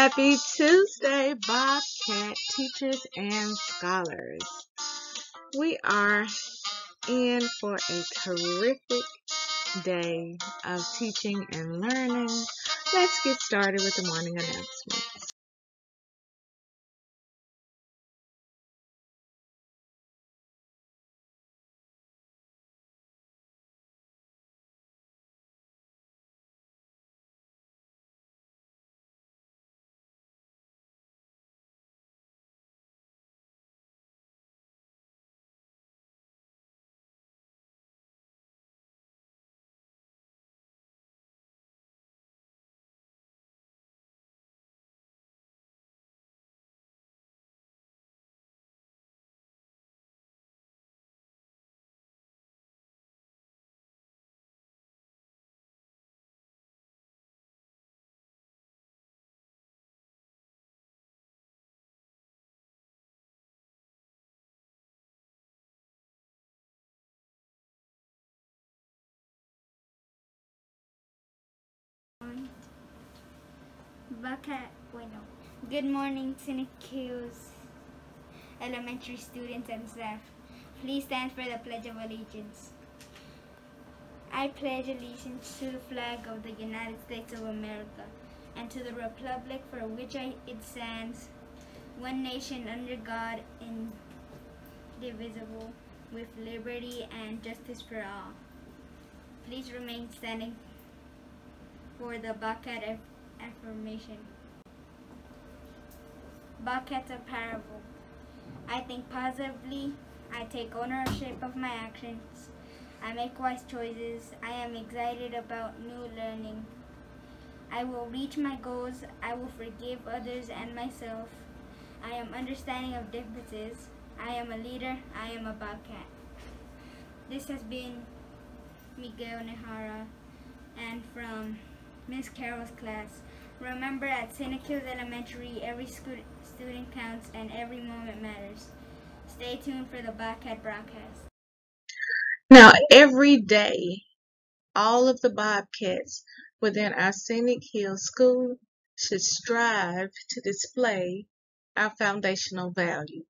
Happy Tuesday, Bobcat teachers and scholars. We are in for a terrific day of teaching and learning. Let's get started with the morning announcements. Baka, bueno. Good morning, Scenic Hills elementary students and staff. Please stand for the Pledge of Allegiance. I pledge allegiance to the flag of the United States of America and to the republic for which I, it stands, one nation under God, indivisible, with liberty and justice for all. Please remain standing for the aff- affirmation. Bobcats are parable. I think positively. I take ownership of my actions. I make wise choices. I am excited about new learning. I will reach my goals. I will forgive others and myself. I am understanding of differences. I am a leader. I am a bobcat. This has been Miguel Nehara and from Miss Carol's class. Remember at Scenic Hills Elementary, every student counts and every moment matters. Stay tuned for the Bobcat broadcast. Now, every day, all of the Bobcats within our Scenic Hill School should strive to display our foundational values.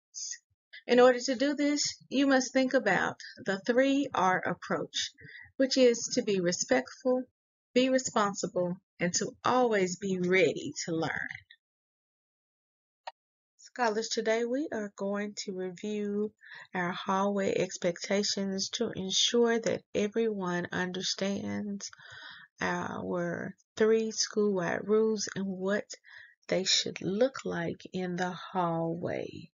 In order to do this, you must think about the 3R approach, which is to be respectful, be responsible, and to always be ready to learn. Scholars, today we are going to review our hallway expectations to ensure that everyone understands our three school-wide rules and what they should look like in the hallway.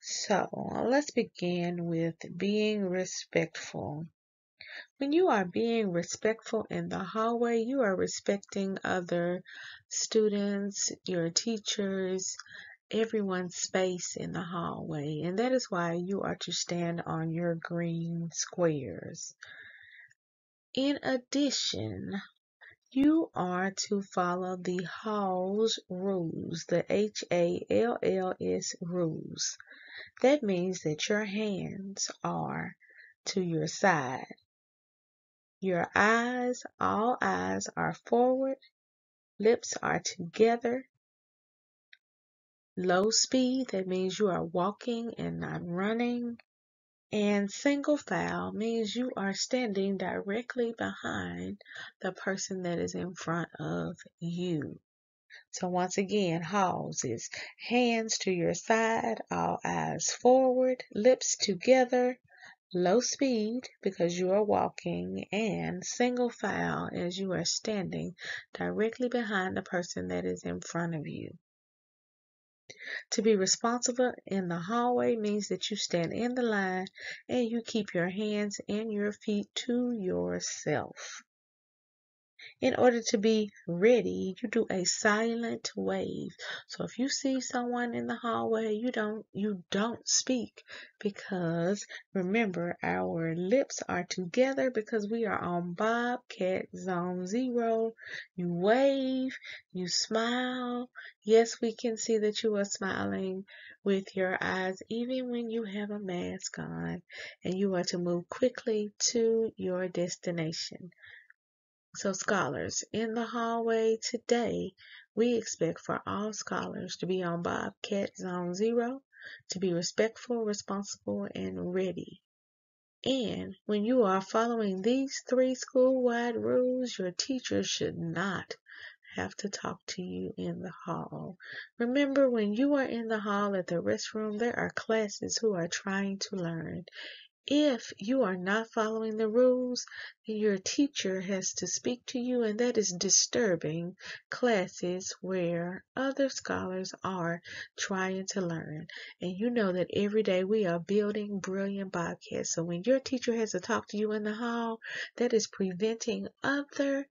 So let's begin with being respectful. When you are being respectful in the hallway, you are respecting other students, your teachers, everyone's space in the hallway, and that is why you are to stand on your green squares. In addition, you are to follow the Hall's rules, the H A L L S rules. That means that your hands are to your side. Your eyes, all eyes are forward, lips are together. Low speed, that means you are walking and not running. And single file means you are standing directly behind the person that is in front of you. So once again, Halls is hands to your side, all eyes forward, lips together, low speed because you are walking, and single file as you are standing directly behind the person that is in front of you. To be responsible in the hallway means that you stand in the line and you keep your hands and your feet to yourself. In order to be ready, you do a silent wave. So if you see someone in the hallway, you don't you don't speak because remember our lips are together because we are on Bobcat Zone Zero. You wave, you smile. Yes, we can see that you are smiling with your eyes even when you have a mask on and you are to move quickly to your destination. So, scholars, in the hallway today, We expect for all scholars to be on Bobcat Zone Zero, to be respectful, responsible, and ready. And when you are following these three school-wide rules, your teacher should not have to talk to you in the hall. Remember, when you are in the hall at the restroom, there are classes who are trying to learn. If you are not following the rules, then your teacher has to speak to you, and that is disturbing classes where other scholars are trying to learn. And you know that every day we are building brilliant bobcats. So when your teacher has to talk to you in the hall, that is preventing other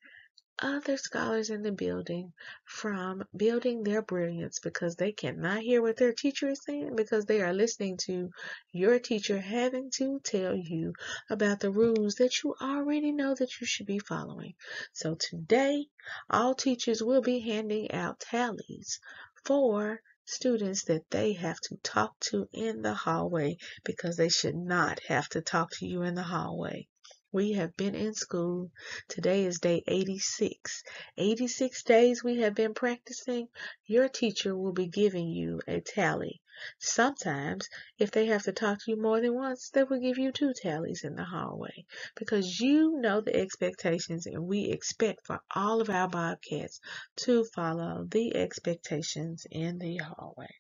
other scholars in the building from building their brilliance because they cannot hear what their teacher is saying because they are listening to your teacher having to tell you about the rules that you already know that you should be following. So today, all teachers will be handing out tallies for students that they have to talk to in the hallway because they should not have to talk to you in the hallway. We have been in school. Today is day 86. 86 days we have been practicing. Your teacher will be giving you a tally. Sometimes, if they have to talk to you more than once, they will give you two tallies in the hallway because you know the expectations and we expect for all of our Bobcats to follow the expectations in the hallway.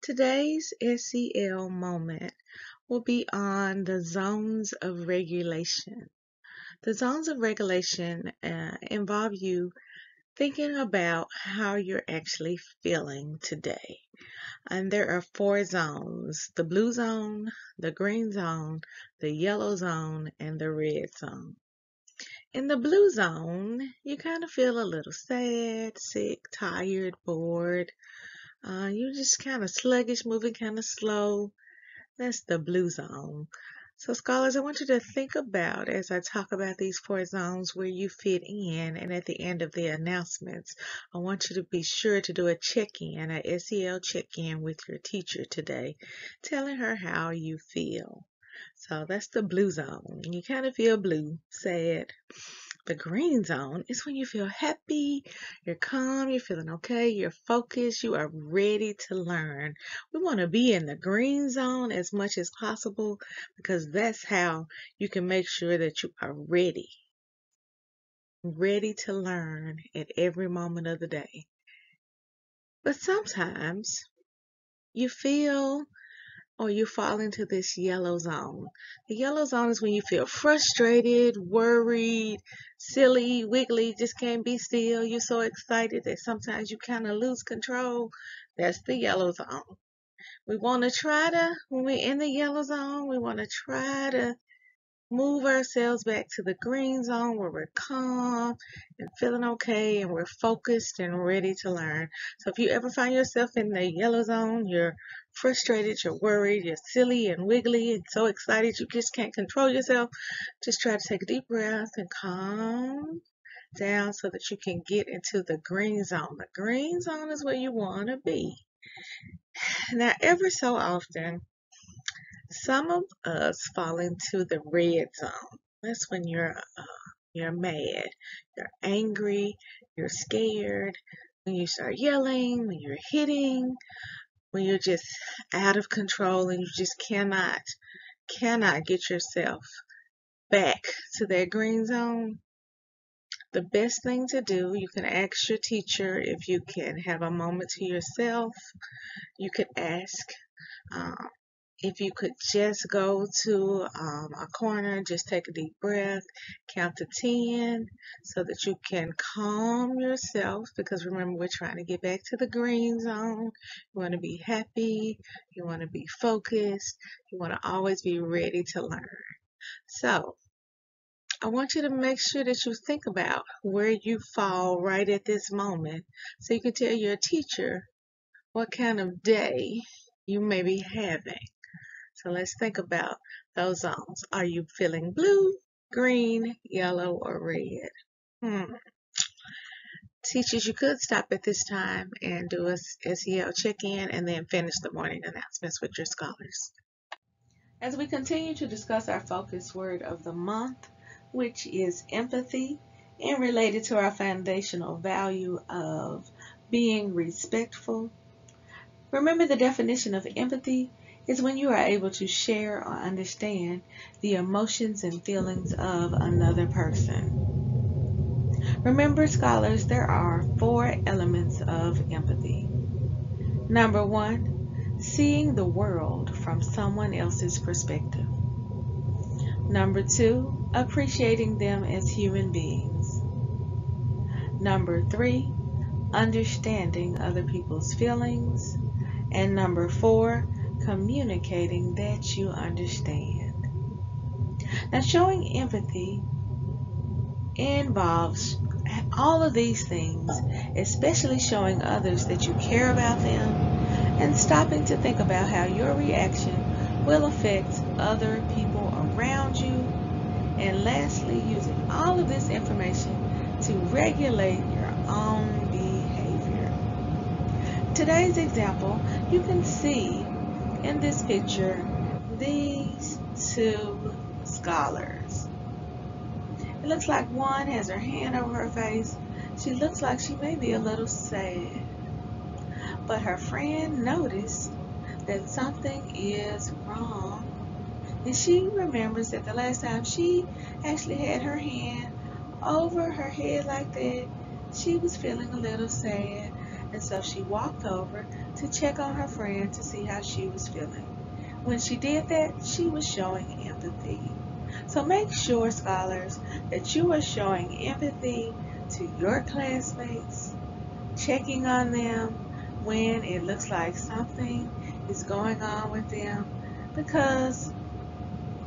Today's SEL moment will be on the zones of regulation. The zones of regulation uh, involve you thinking about how you're actually feeling today. And there are four zones the blue zone, the green zone, the yellow zone, and the red zone. In the blue zone, you kind of feel a little sad, sick, tired, bored. Uh, you're just kind of sluggish, moving kind of slow. That's the blue zone. So scholars, I want you to think about as I talk about these four zones where you fit in and at the end of the announcements, I want you to be sure to do a check-in, a SEL check-in with your teacher today, telling her how you feel. So that's the blue zone. You kind of feel blue, sad, the green zone is when you feel happy, you're calm, you're feeling okay, you're focused, you are ready to learn. We want to be in the green zone as much as possible because that's how you can make sure that you are ready. Ready to learn at every moment of the day. But sometimes you feel or you fall into this yellow zone. The yellow zone is when you feel frustrated, worried, silly, wiggly, just can't be still. You're so excited that sometimes you kind of lose control. That's the yellow zone. We want to try to, when we're in the yellow zone, we want to try to move ourselves back to the green zone where we're calm and feeling okay and we're focused and ready to learn. So if you ever find yourself in the yellow zone, you're frustrated, you're worried, you're silly and wiggly and so excited you just can't control yourself, just try to take a deep breath and calm down so that you can get into the green zone. The green zone is where you want to be. Now, ever so often, some of us fall into the red zone. That's when you're uh, you're mad, you're angry, you're scared, when you start yelling, when you're hitting, when you're just out of control and you just cannot cannot get yourself back to that green zone. The best thing to do, you can ask your teacher if you can have a moment to yourself. You could ask um, if you could just go to um, a corner, just take a deep breath, count to 10 so that you can calm yourself because remember, we're trying to get back to the green zone. You want to be happy, you want to be focused, you want to always be ready to learn. So, I want you to make sure that you think about where you fall right at this moment so you can tell your teacher what kind of day you may be having. So let's think about those zones. Are you feeling blue, green, yellow, or red? Hmm. Teachers, you could stop at this time and do a SEL check-in and then finish the morning announcements with your scholars. As we continue to discuss our focus word of the month, which is empathy, and related to our foundational value of being respectful. Remember the definition of empathy is when you are able to share or understand the emotions and feelings of another person. Remember, scholars, there are four elements of empathy. Number one, seeing the world from someone else's perspective. Number two, appreciating them as human beings. Number three, understanding other people's feelings. And number four, communicating that you understand. Now, showing empathy involves all of these things, especially showing others that you care about them and stopping to think about how your reaction will affect other people around you. And lastly, using all of this information to regulate your own behavior. Today's example, you can see in this picture these two scholars. It looks like one has her hand over her face. She looks like she may be a little sad. But her friend noticed that something is wrong. And she remembers that the last time she actually had her hand over her head like that, she was feeling a little sad. And so she walked over to check on her friend to see how she was feeling. When she did that, she was showing empathy. So make sure, scholars, that you are showing empathy to your classmates, checking on them when it looks like something is going on with them, because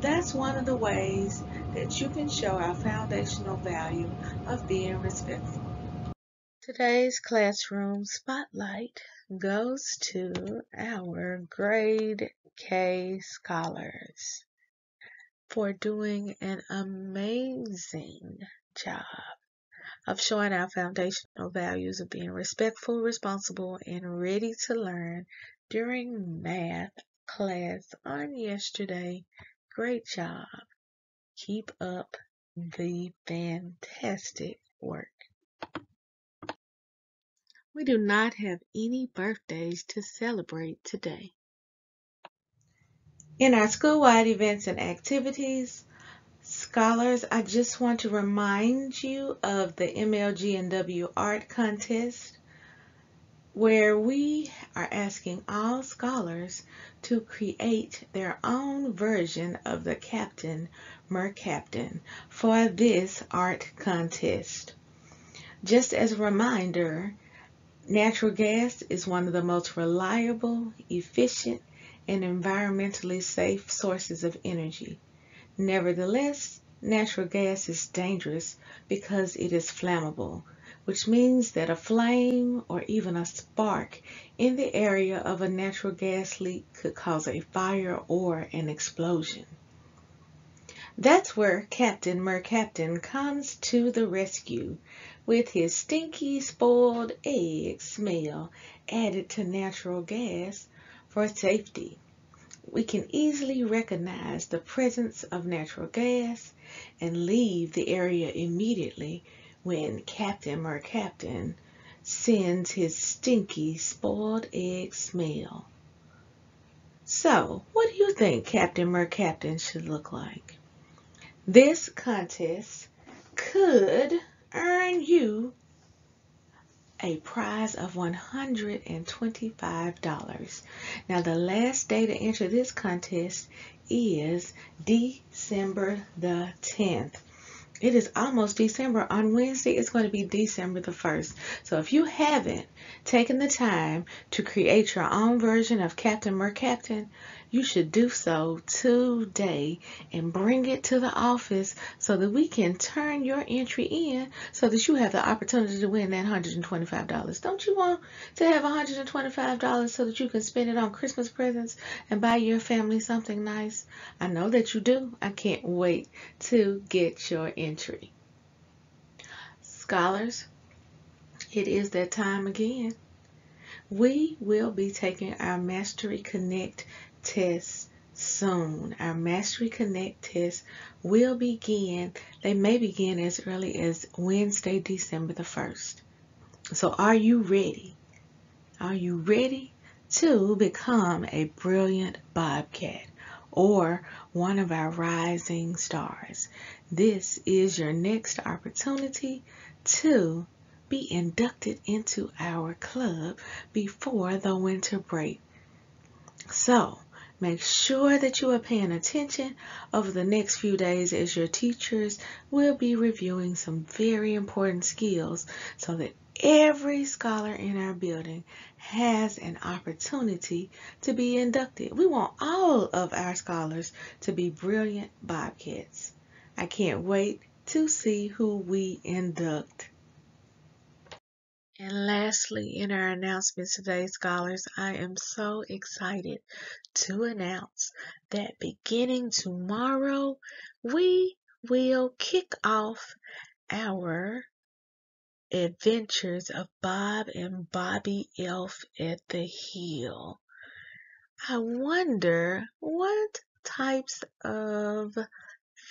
that's one of the ways that you can show our foundational value of being respectful. Today's classroom spotlight goes to our grade K scholars for doing an amazing job of showing our foundational values of being respectful, responsible, and ready to learn during math class on yesterday. Great job. Keep up the fantastic work. We do not have any birthdays to celebrate today. In our school-wide events and activities, scholars, I just want to remind you of the MLG&W Art Contest where we are asking all scholars to create their own version of the Captain Mercaptan for this art contest. Just as a reminder, Natural gas is one of the most reliable, efficient, and environmentally safe sources of energy. Nevertheless, natural gas is dangerous because it is flammable, which means that a flame or even a spark in the area of a natural gas leak could cause a fire or an explosion. That's where Captain Mercaptan comes to the rescue with his stinky spoiled egg smell added to natural gas for safety. We can easily recognize the presence of natural gas and leave the area immediately when Captain Mercaptan sends his stinky spoiled egg smell. So, what do you think Captain Mercaptan should look like? This contest could earn you a prize of $125. Now the last day to enter this contest is December the 10th. It is almost December. On Wednesday, it's going to be December the 1st. So if you haven't taken the time to create your own version of Captain Mercaptan, you should do so today and bring it to the office so that we can turn your entry in so that you have the opportunity to win that $125. Don't you want to have $125 so that you can spend it on Christmas presents and buy your family something nice? I know that you do. I can't wait to get your entry. Scholars, it is that time again. We will be taking our Mastery Connect test soon. Our Mastery Connect test will begin. They may begin as early as Wednesday, December the 1st. So are you ready? Are you ready to become a brilliant bobcat or one of our rising stars? This is your next opportunity to be inducted into our club before the winter break. So, make sure that you are paying attention over the next few days as your teachers will be reviewing some very important skills so that every scholar in our building has an opportunity to be inducted. We want all of our scholars to be brilliant Bobcats. I can't wait to see who we induct. And lastly, in our announcements today, scholars, I am so excited to announce that beginning tomorrow, we will kick off our adventures of Bob and Bobbie Elf at the Hill. I wonder what types of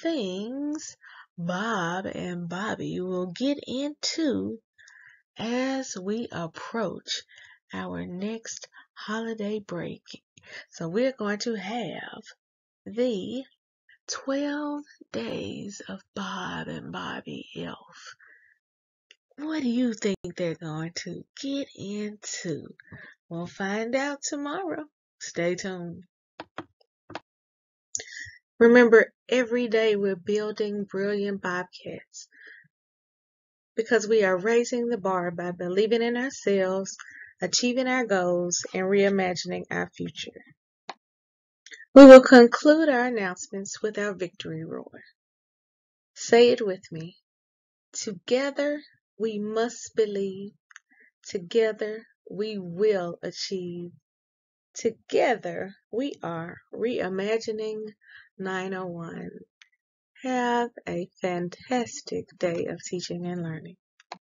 things Bob and Bobbie will get into as we approach our next holiday break. So we're going to have the 12 days of Bob and Bobbie Elf. What do you think they're going to get into? We'll find out tomorrow. Stay tuned. Remember, every day we're building brilliant bobcats because we are raising the bar by believing in ourselves, achieving our goals, and reimagining our future. We will conclude our announcements with our victory roar. Say it with me. Together we must believe. Together we will achieve. Together we are reimagining 901. Have a fantastic day of teaching and learning.